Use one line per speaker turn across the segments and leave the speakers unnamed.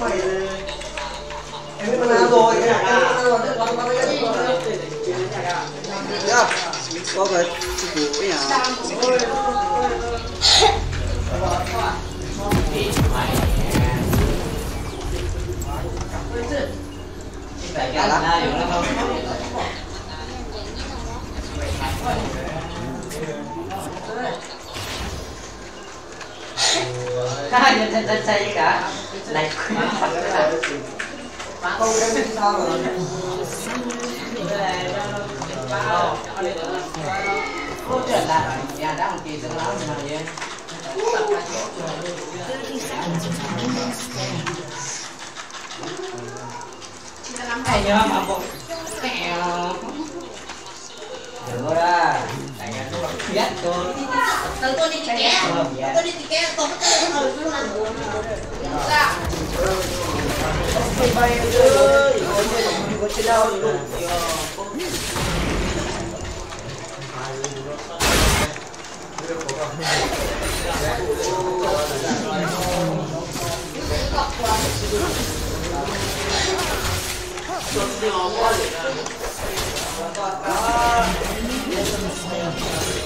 mày em biết mana rồi. Em biết mana rồi để con con cái gì
nhá có cái chụp cái nhà
Tại cái là dùng nó không Cái gì trên trên xe cả Này
không em biết sao rồi
Hỗ trợ là nhà đã một kỳ tương lão mà vậy Này nhớ mà bộ Kèo Được ra Tại nhà biết tôi
từ tôi đi chị ké Tôi đi chị ké Tôi có luôn là Dạ
mày bay ơi có chơi đâu luôn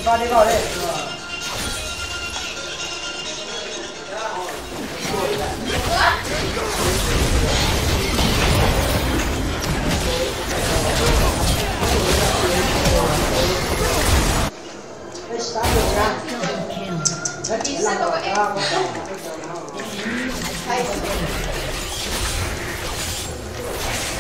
vào đi vào đi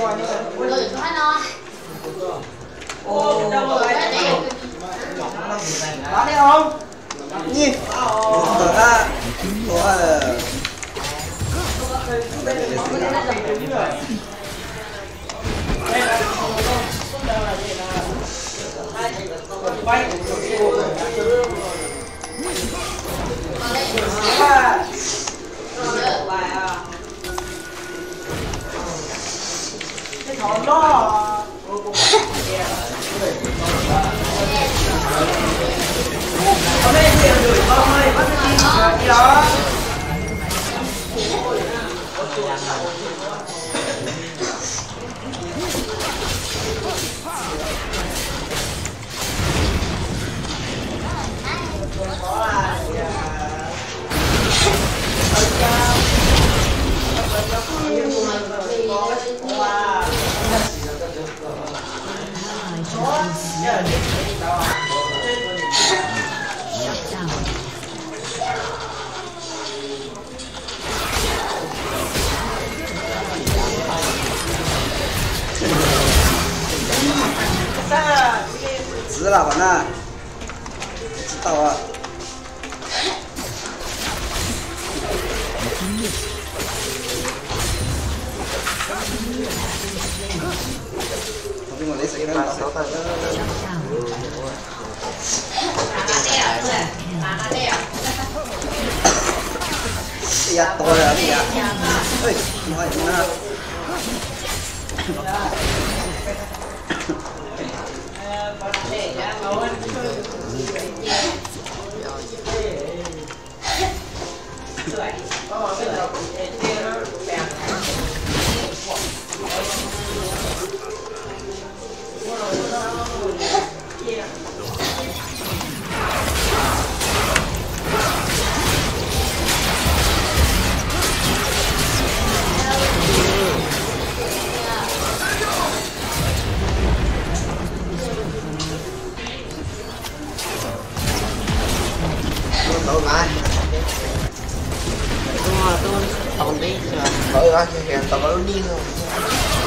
ngoài đây
Rồi nói nó
ô đâu rồi
Đấy đấy
đi không
nhi, mở ra có
bay 是老板哪？
不知道啊。やっとこれやっや
はいう
Tôi tôi tổng đi rồi.
Tự ra kìa, tự nó điên không.